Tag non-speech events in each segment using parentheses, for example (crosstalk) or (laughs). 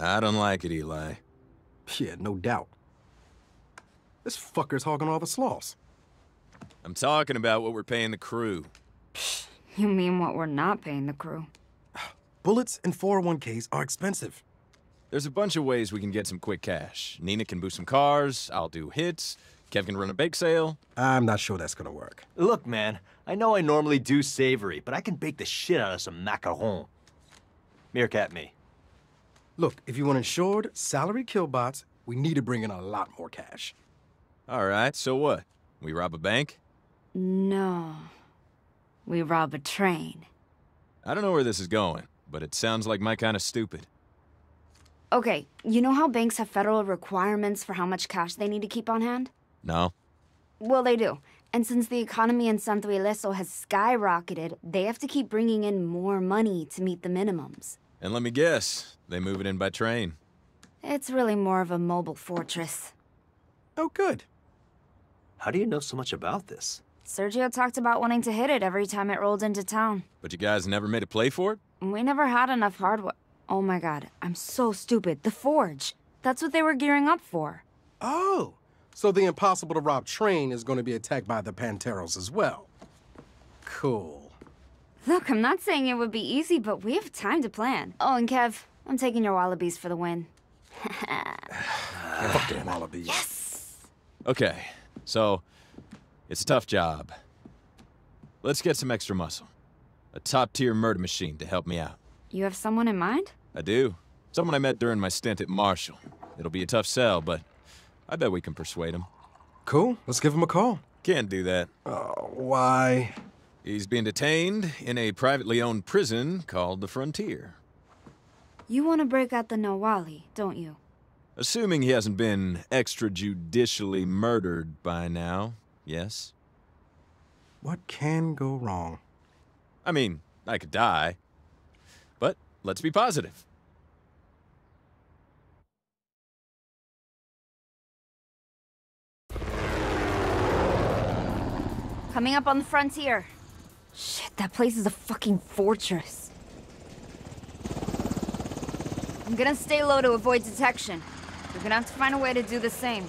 I don't like it, Eli. Yeah, no doubt. This fucker's hogging all the sloss. I'm talking about what we're paying the crew. (sighs) You mean what we're not paying the crew? (sighs) Bullets and 401ks are expensive. There's a bunch of ways we can get some quick cash. Neenah can boost some cars, I'll do hits, Kev can run a bake sale. I'm not sure that's gonna work. Look, man, I know I normally do savory, but I can bake the shit out of some macaron. Meerkat me. Look, if you want insured, salary killbots, we need to bring in a lot more cash. All right, so what? We rob a bank? No. We rob a train. I don't know where this is going, but it sounds like my kind of stupid. Okay, you know how banks have federal requirements for how much cash they need to keep on hand? No? Well, they do. And since the economy in Santo Ileso has skyrocketed, they have to keep bringing in more money to meet the minimums. And let me guess, they move it in by train. It's really more of a mobile fortress. Oh, good. How do you know so much about this? Sergio talked about wanting to hit it every time it rolled into town. But you guys never made a play for it? We never had enough hardware. Oh my god, I'm so stupid. The Forge. That's what they were gearing up for. Oh, so the impossible to rob train is going to be attacked by the Panteros as well. Cool. Look, I'm not saying it would be easy, but we have time to plan. Oh, and Kev, I'm taking your wallabies for the win. (sighs) Fuck them wallabies. Yes! Okay, so it's a tough job. Let's get some extra muscle. A top-tier murder machine to help me out. You have someone in mind? I do. Someone I met during my stint at Marshall. It'll be a tough sell, but I bet we can persuade him. Cool, let's give him a call. Can't do that. Oh, why? He's being detained in a privately owned prison called the Frontier. You want to break out the Nahualli, don't you? Assuming he hasn't been extrajudicially murdered by now, yes? What can go wrong? I mean, I could die. But let's be positive. Coming up on the frontier. Shit, that place is a fucking fortress. I'm gonna stay low to avoid detection. We're gonna have to find a way to do the same.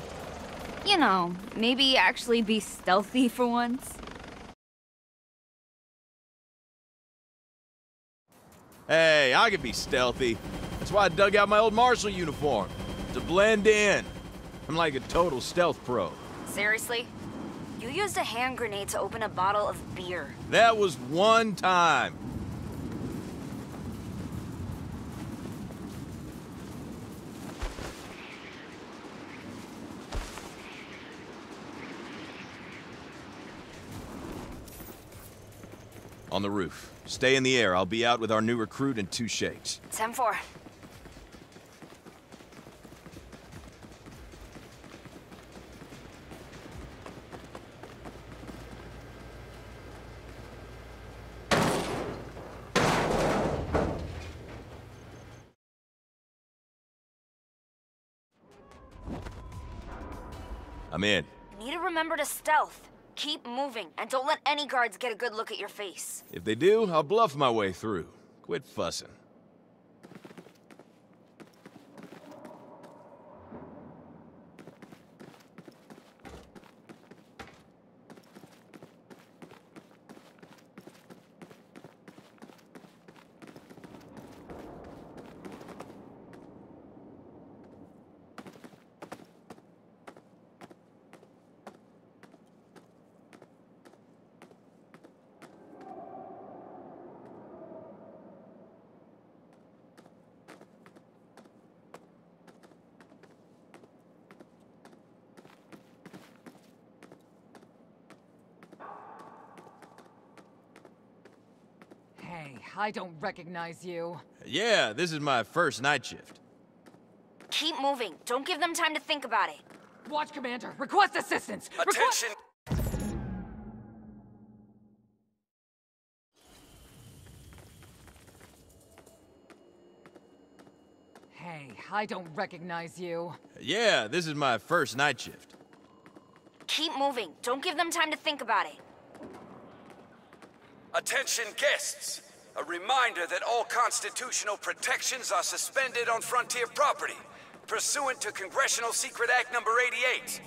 You know, maybe actually be stealthy for once. Hey, I can be stealthy. That's why I dug out my old Marshall uniform. To blend in. I'm like a total stealth pro. Seriously? You used a hand grenade to open a bottle of beer. That was one time. On the roof. Stay in the air. I'll be out with our new recruit in two shakes. 10-4. I'm in. Need to remember to stealth. Keep moving, and don't let any guards get a good look at your face. If they do, I'll bluff my way through. Quit fussing. Hey, I don't recognize you. Yeah, this is my first night shift. Keep moving. Don't give them time to think about it. Watch Commander, request assistance! Request- Hey, I don't recognize you. Yeah, this is my first night shift. Keep moving. Don't give them time to think about it. Attention guests! A reminder that all constitutional protections are suspended on frontier property, pursuant to Congressional Secret Act number 88.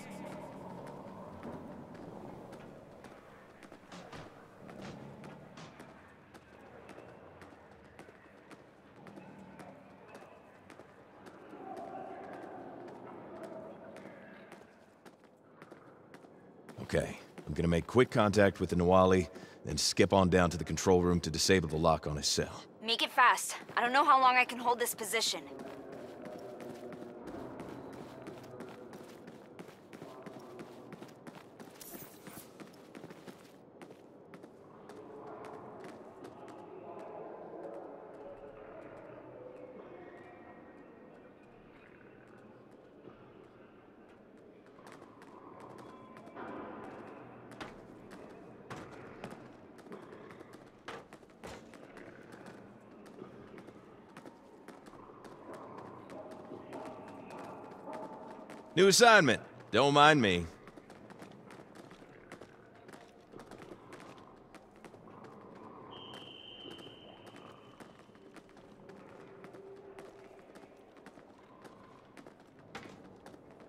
Okay, I'm gonna make quick contact with the Nahualli, then skip on down to the control room to disable the lock on his cell. Make it fast. I don't know how long I can hold this position. New assignment. Don't mind me.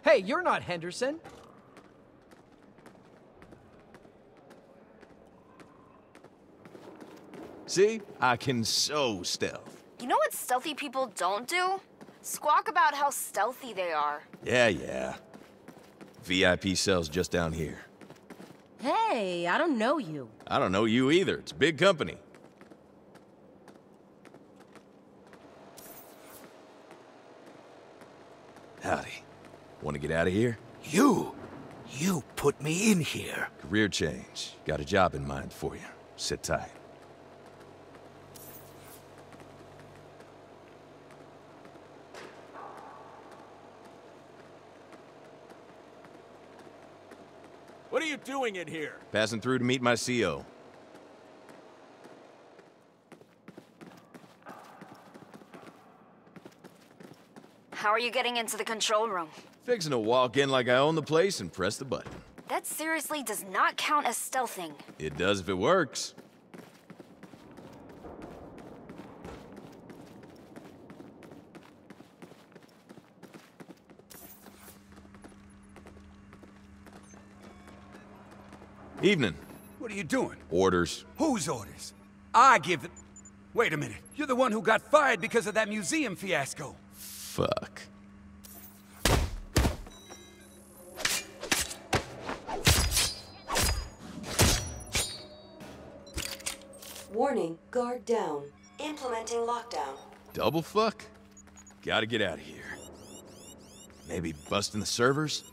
Hey, you're not Henderson. See? I can so stealth. You know what stealthy people don't do? Squawk about how stealthy they are. Yeah, yeah. VIP cells just down here. Hey, I don't know you. I don't know you either. It's big company. Howdy. Want to get out of here? You? You put me in here. Career change. Got a job in mind for you. Sit tight. What are you doing in here? Passing through to meet my CO. How are you getting into the control room? Fixing to walk in like I own the place and press the button. That seriously does not count as stealthing. It does if it works. Evening. What are you doing? Orders. Whose orders? I give it. Wait a minute. You're the one who got fired because of that museum fiasco. Fuck. Warning, guard down. Implementing lockdown. Double fuck? Gotta get out of here. Maybe busting the servers?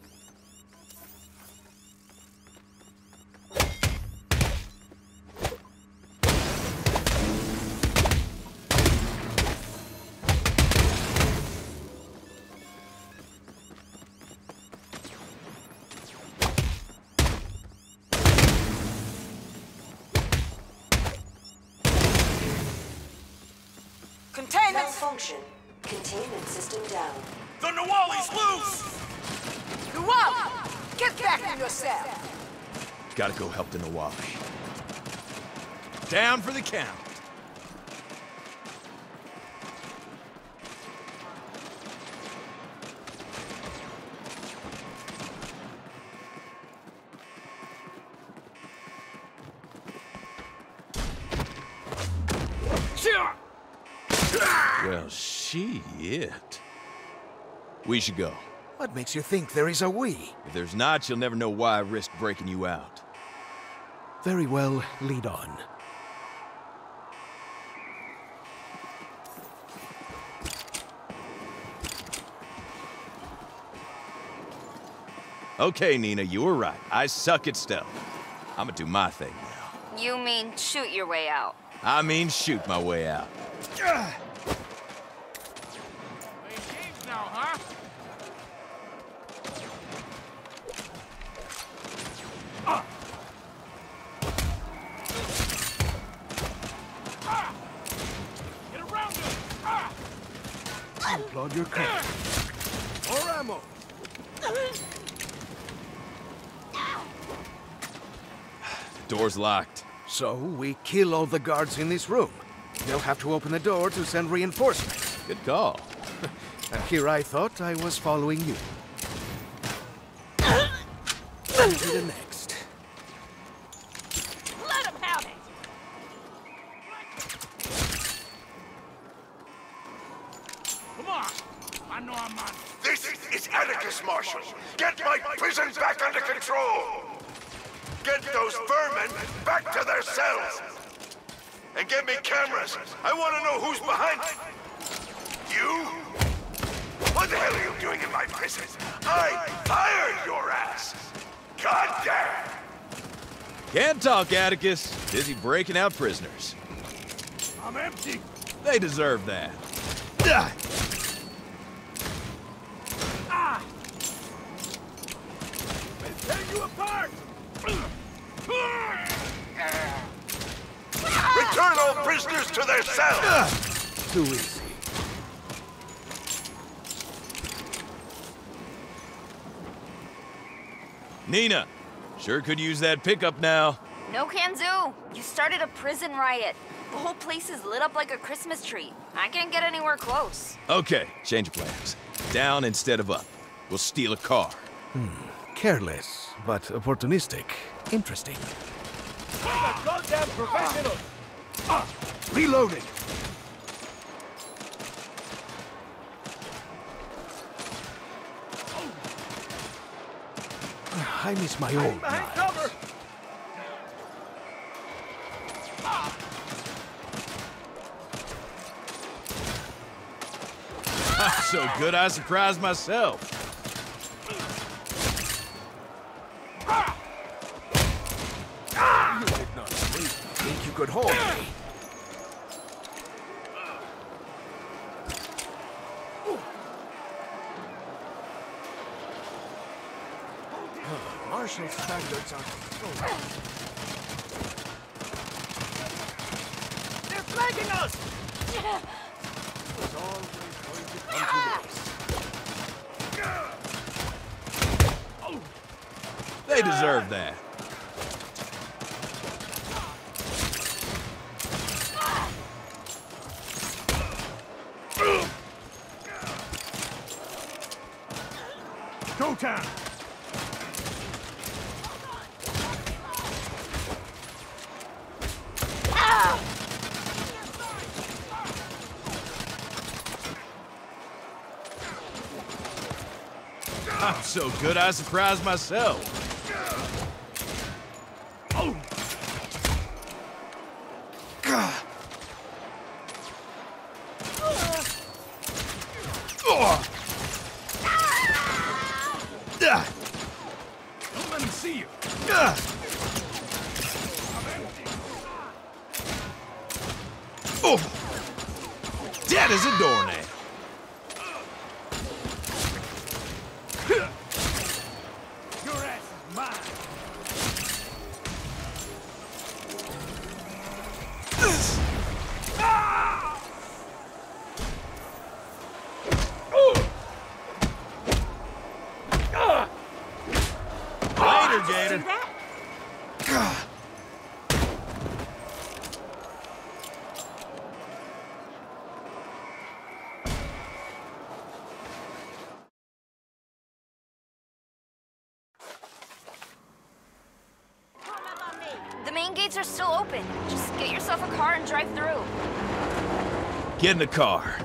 Get back in your cell! Gotta go help the Nahualli. Down for the count. Well, shit. We should go. What makes you think there is a we? If there's not, you'll never know why I risked breaking you out. Very well, lead on. Okay, Neenah, you were right. I suck at stealth. I'm gonna do my thing now. You mean shoot your way out? I mean, shoot my way out. Plug your car. More ammo. Door's locked. So we kill all the guards in this room. They'll have to open the door to send reinforcements. Good call. (laughs) And here I thought I was following you. I want to know who's behind it. You? What the hell are you doing in my prison? I fired your ass. God damn. Can't talk, Atticus. Busy breaking out prisoners. I'm empty. They deserve that. Ah! Ah! I tear you apart! Return all prisoners to their cells. Too easy. Neenah, sure could use that pickup now. No can do. You started a prison riot. The whole place is lit up like a Christmas tree. I can't get anywhere close. Okay, change of plans. Down instead of up. We'll steal a car. Hmm, careless, but opportunistic. Interesting. Goddamn professional! Reloading. I miss my old Behind life. cover! I'm (laughs) so good I surprised myself. You did not sleep. Think you could hold me? Martial standards are controlled. They're us! It's always going to come to this. They deserve that. Go time! I'm so good I surprised myself. Dead as a doornail. Gates are still open. Just get yourself a car and drive through. Get in the car.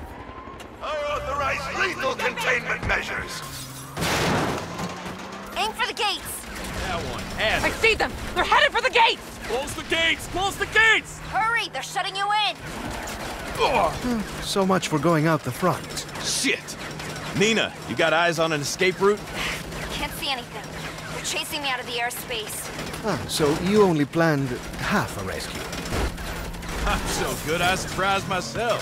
I authorize lethal containment measures. Aim for the gates. That one has I see them! They're headed for the gates! Close the gates! Close the gates! Hurry, they're shutting you in. So much for going out the front. Shit. Neenah, you got eyes on an escape route? Can't see anything. They're chasing me out of the airspace. Ah, so you only planned half a rescue. I'm so good I surprised myself.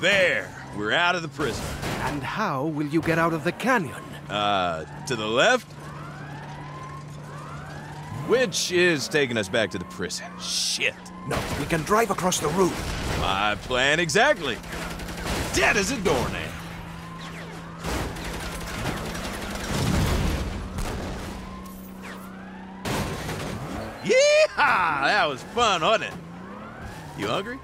There, we're out of the prison. And how will you get out of the canyon? Uh, to the left? Which is taking us back to the prison. Shit. No, we can drive across the roof. My plan exactly. Dead as a doornail. Ha! That was fun, wasn't it? You hungry?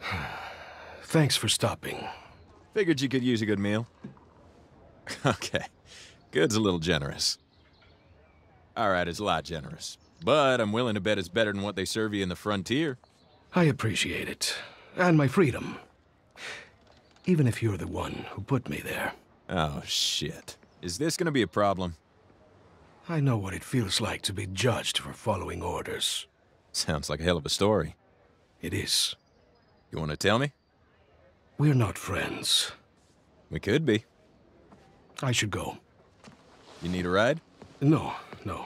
(sighs) Thanks for stopping. Figured you could use a good meal. (laughs) okay. Good's a little generous. All right, it's a lot generous. But I'm willing to bet it's better than what they serve you in the frontier. I appreciate it. And my freedom. Even if you're the one who put me there. Oh, shit. Is this gonna be a problem? I know what it feels like to be judged for following orders. Sounds like a hell of a story. It is. You want to tell me? We're not friends. We could be. I should go. You need a ride? No, no.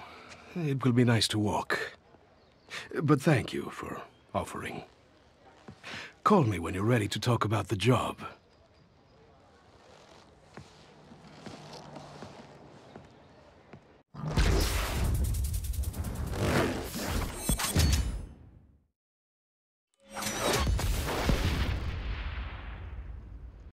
It will be nice to walk. But thank you for offering. Call me when you're ready to talk about the job.